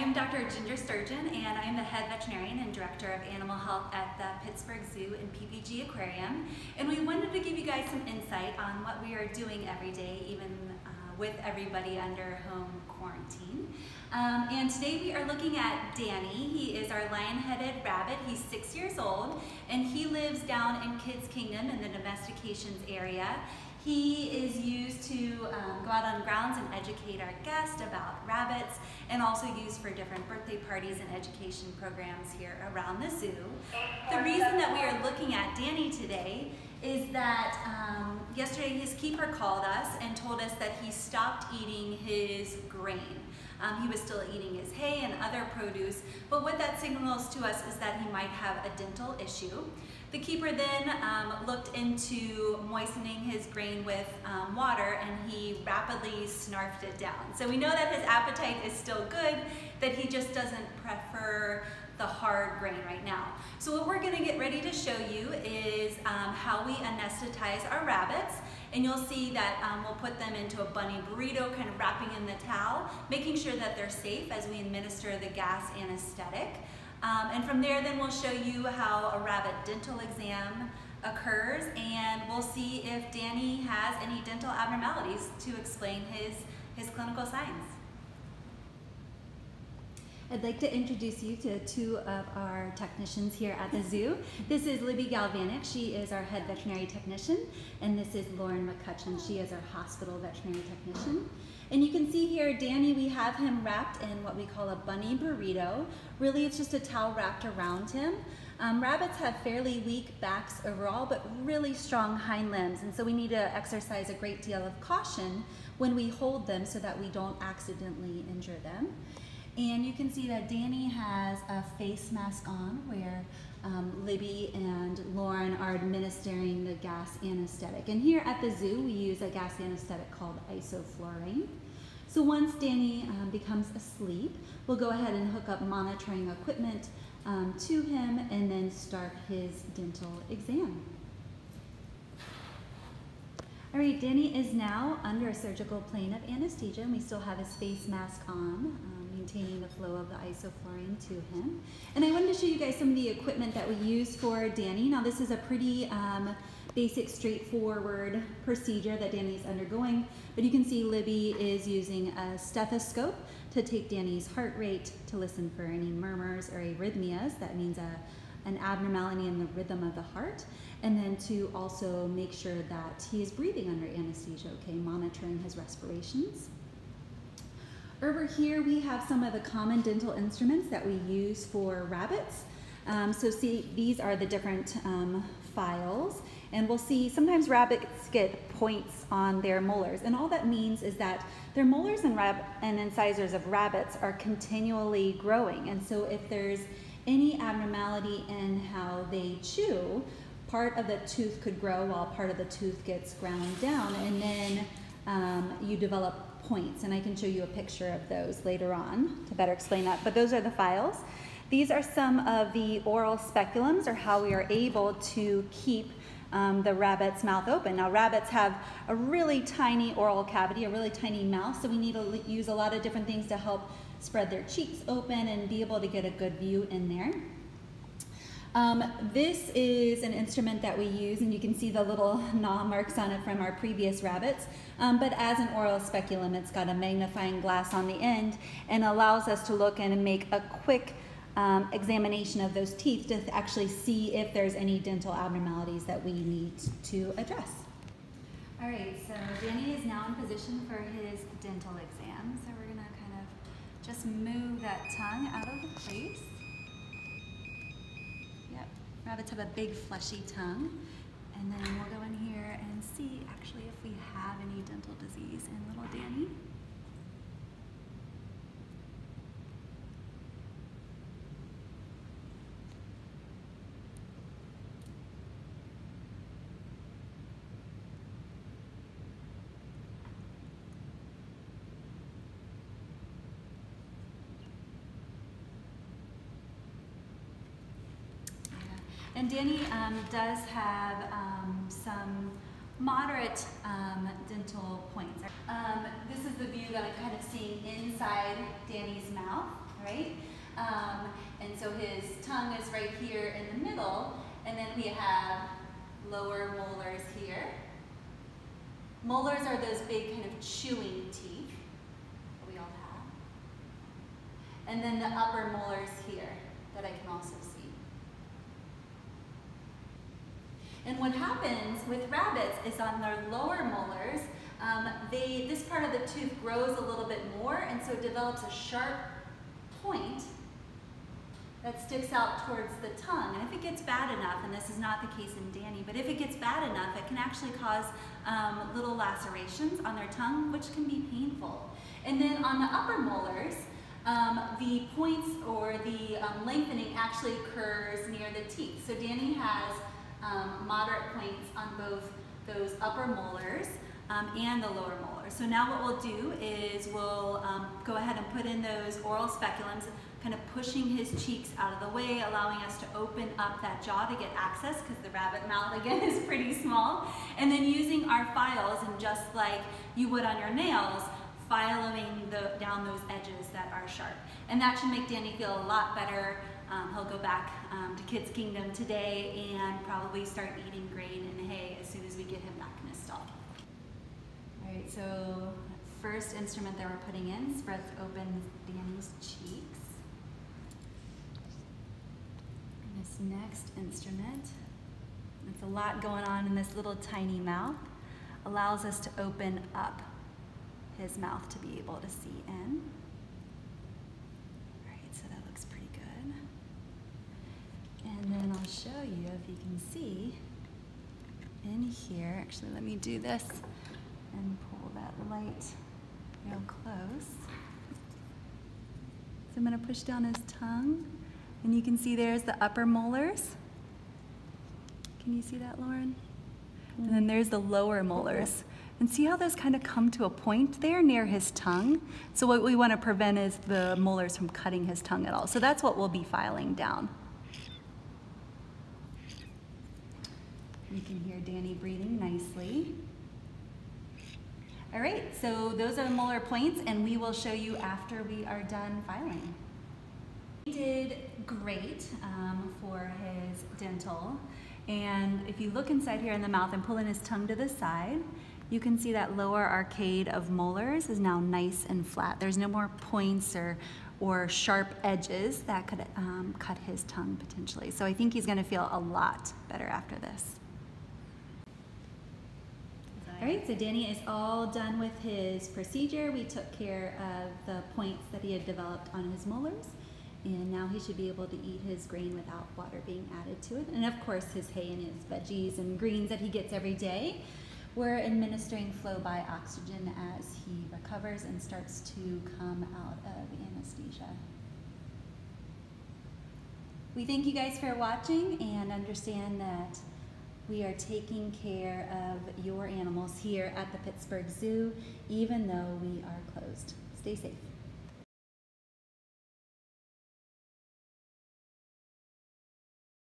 I'm Dr. Ginger Sturgeon and I'm the head veterinarian and director of animal health at the Pittsburgh Zoo and PPG Aquarium. And we wanted to give you guys some insight on what we are doing every day, even uh, with everybody under home quarantine. Um, and today we are looking at Danny. He is our lion-headed rabbit. He's six years old and he lives down in Kids Kingdom in the domestications area. He is used to um, go out on grounds and educate our guests about rabbits and also used for different birthday parties and education programs here around the zoo. The reason that we are looking at Danny today is that um, yesterday his keeper called us and told us that he stopped eating his grain. Um, he was still eating his hay and other produce, but what that signals to us is that he might have a dental issue. The keeper then um, looked into moistening his grain with um, water and he rapidly snarfed it down. So we know that his appetite is still good, that he just doesn't prefer the hard grain right now. So what we're gonna get ready to show you is um, how we anesthetize our rabbits. And you'll see that um, we'll put them into a bunny burrito, kind of wrapping in the towel, making sure that they're safe as we administer the gas anesthetic. Um, and from there, then we'll show you how a rabbit dental exam occurs, and we'll see if Danny has any dental abnormalities to explain his, his clinical signs. I'd like to introduce you to two of our technicians here at the zoo. This is Libby Galvanic, she is our head veterinary technician, and this is Lauren McCutcheon, she is our hospital veterinary technician. And you can see here, Danny, we have him wrapped in what we call a bunny burrito. Really, it's just a towel wrapped around him. Um, rabbits have fairly weak backs overall, but really strong hind limbs, and so we need to exercise a great deal of caution when we hold them so that we don't accidentally injure them. And you can see that Danny has a face mask on where um, Libby and Lauren are administering the gas anesthetic. And here at the zoo, we use a gas anesthetic called isoflurane. So once Danny um, becomes asleep, we'll go ahead and hook up monitoring equipment um, to him and then start his dental exam. All right, Danny is now under a surgical plane of anesthesia and we still have his face mask on. Maintaining the flow of the isoflurane to him. And I wanted to show you guys some of the equipment that we use for Danny. Now this is a pretty um, basic, straightforward procedure that Danny's undergoing, but you can see Libby is using a stethoscope to take Danny's heart rate to listen for any murmurs or arrhythmias. That means a, an abnormality in the rhythm of the heart. And then to also make sure that he is breathing under anesthesia, okay, monitoring his respirations. Over here we have some of the common dental instruments that we use for rabbits. Um, so see, these are the different um, files. And we'll see sometimes rabbits get points on their molars. And all that means is that their molars and, and incisors of rabbits are continually growing. And so if there's any abnormality in how they chew, part of the tooth could grow while part of the tooth gets ground down. And then um, you develop points, and I can show you a picture of those later on to better explain that, but those are the files. These are some of the oral speculums, or how we are able to keep um, the rabbit's mouth open. Now rabbits have a really tiny oral cavity, a really tiny mouth, so we need to use a lot of different things to help spread their cheeks open and be able to get a good view in there. Um, this is an instrument that we use, and you can see the little gnaw marks on it from our previous rabbits. Um, but as an oral speculum, it's got a magnifying glass on the end and allows us to look and make a quick um, examination of those teeth to actually see if there's any dental abnormalities that we need to address. All right, so Danny is now in position for his dental exam. So we're gonna kind of just move that tongue out of the place. Rabbits have a big fleshy tongue. And then we'll go in here and see actually if we have any dental disease in little Danny. And Danny um, does have um, some moderate um, dental points. Um, this is the view that I'm kind of seeing inside Danny's mouth. right? Um, and so his tongue is right here in the middle, and then we have lower molars here. Molars are those big kind of chewing teeth that we all have. And then the upper molars here that I can also see. And what happens with rabbits is on their lower molars, um, they, this part of the tooth grows a little bit more and so it develops a sharp point that sticks out towards the tongue. And if it gets bad enough, and this is not the case in Danny, but if it gets bad enough, it can actually cause um, little lacerations on their tongue, which can be painful. And then on the upper molars, um, the points or the um, lengthening actually occurs near the teeth. So Danny has um, moderate points on both those upper molars um, and the lower molars. So now what we'll do is we'll um, go ahead and put in those oral speculums, kind of pushing his cheeks out of the way, allowing us to open up that jaw to get access because the rabbit mouth again is pretty small. And then using our files and just like you would on your nails, filing the, down those edges that are sharp. And that should make Danny feel a lot better. Um, he'll go back um, to Kids Kingdom today and probably start eating grain and hay as soon as we get him back in his stall. All right, so first instrument that we're putting in spreads open Danny's cheeks. And this next instrument, it's a lot going on in this little tiny mouth, allows us to open up his mouth to be able to see in. All right, so that looks pretty good. And then I'll show you if you can see in here. Actually, let me do this and pull that light real close. So I'm going to push down his tongue, and you can see there's the upper molars. Can you see that, Lauren? And then there's the lower molars. And see how those kind of come to a point there near his tongue? So what we want to prevent is the molars from cutting his tongue at all. So that's what we'll be filing down. You can hear Danny breathing nicely. All right, so those are the molar points and we will show you after we are done filing. He did great um, for his dental. And if you look inside here in the mouth and pull in his tongue to the side, you can see that lower arcade of molars is now nice and flat. There's no more points or, or sharp edges that could um, cut his tongue potentially. So I think he's gonna feel a lot better after this. All right, so Danny is all done with his procedure. We took care of the points that he had developed on his molars. And now he should be able to eat his grain without water being added to it. And of course, his hay and his veggies and greens that he gets every day. We're administering flow by oxygen as he recovers and starts to come out of anesthesia. We thank you guys for watching and understand that we are taking care of your animals here at the Pittsburgh Zoo, even though we are closed. Stay safe.